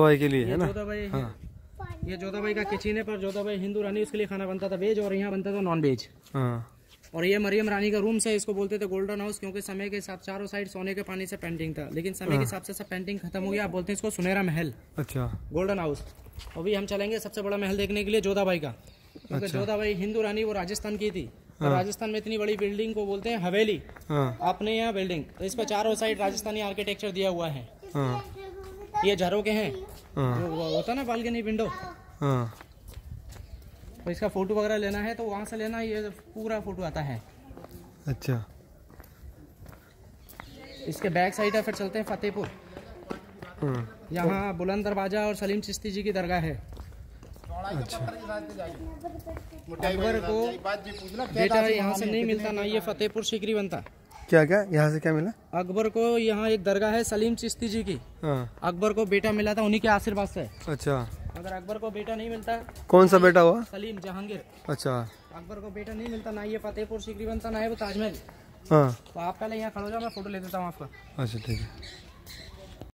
भाई के लिए है ना? हाँ। ये जोधा भाई का किचन है पर जोधा भाई हिंदू रानी उसके लिए खाना बनता था वेज और यहाँ बनता था नॉन वेज हाँ। और ये मरियम रानी का रूम है इसको बोलते थे गोल्डन हाउस क्योंकि समय के साथ चारों साइड सोने के पानी से पेंटिंग था। लेकिन समय के हिसाब से सब पेंटिंग खत्म हो गया आप बोलते हैं इसको सुनहरा महल। अच्छा। गोल्डन हाउस अभी हम चलेंगे सबसे बड़ा महल देखने के लिए जोधा भाई का। क्योंकि जोधा भाई हिंदू रानी वो राजस्थान की थी। और राजस्थान में इतनी बड़ी बिल्डिंग को बोलते हैं हवेली। हाँ। अपने यहाँ बिल्डिंग तो इस पर चारों साइड राजस्थानी आर्किटेक्चर दिया हुआ है। हाँ। ये झरों के हैं हाँ। वो होता ना बालकनी विंडो हाँ। तो इसका फ़ोटो वगैरह लेना है तो वहाँ से लेना ये पूरा फ़ोटो आता है। अच्छा। इसके बैक साइड है फिर चलते हैं फतेहपुर। हाँ। यहाँ बुलंद दरवाज़ा और सलीम चिश्ती जी की दरगाह है। अच्छा। अकबर को बेटा यहाँ से नहीं मिलता ना ये फतेहपुर सीकरी बनता। क्या क्या? यहाँ से क्या मिला? अकबर को यहाँ एक दरगाह है सलीम चिश्ती जी की। हाँ। अकबर को बेटा मिला था उन्हीं के आशीर्वाद से। अच्छा। अगर अकबर को बेटा नहीं मिलता कौन सा बेटा हुआ? सलीम जहांगीर। अच्छा। अकबर को बेटा नहीं मिलता ना ये फतेहपुर सीकरी बनता ना है वो ताजमहल। हाँ। तो आप पहले यहाँ खड़ो जाओ मैं फ़ोटो ले देता हूँ आपका। अच्छा ठीक है।